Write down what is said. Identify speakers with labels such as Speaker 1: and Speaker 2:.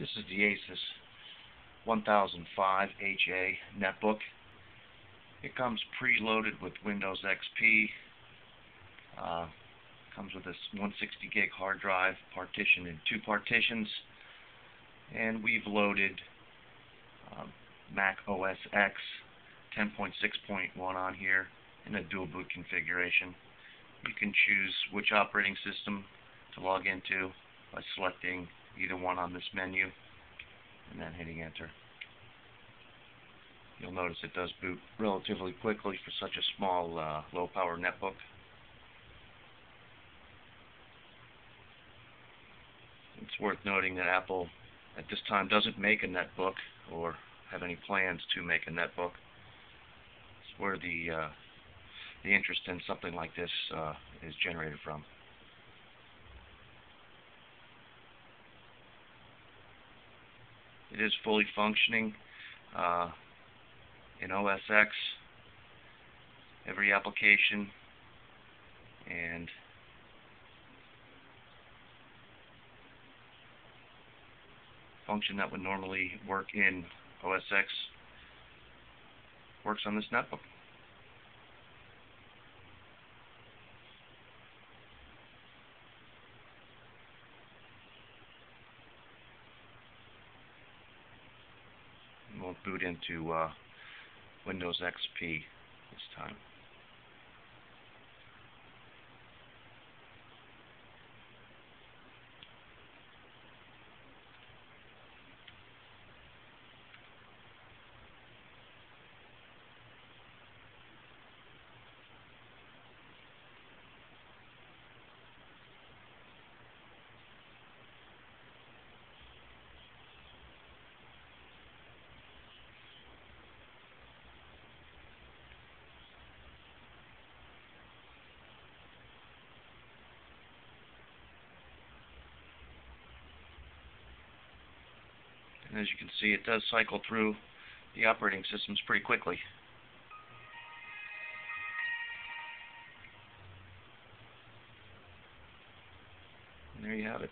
Speaker 1: This is the Asus 1005 HA netbook. It comes preloaded with Windows XP. Uh, comes with this 160 gig hard drive partitioned in two partitions. And we've loaded um, Mac OS X 10.6.1 on here in a dual boot configuration. You can choose which operating system to log into by selecting either one on this menu and then hitting enter. You'll notice it does boot relatively quickly for such a small uh, low power netbook. It's worth noting that Apple at this time doesn't make a netbook or have any plans to make a netbook. It's where the uh, the interest in something like this uh, is generated from. It is fully functioning uh, in OS X. Every application and function that would normally work in OS X works on this netbook. We'll boot into uh, Windows XP this time. And as you can see, it does cycle through the operating systems pretty quickly. And there you have it.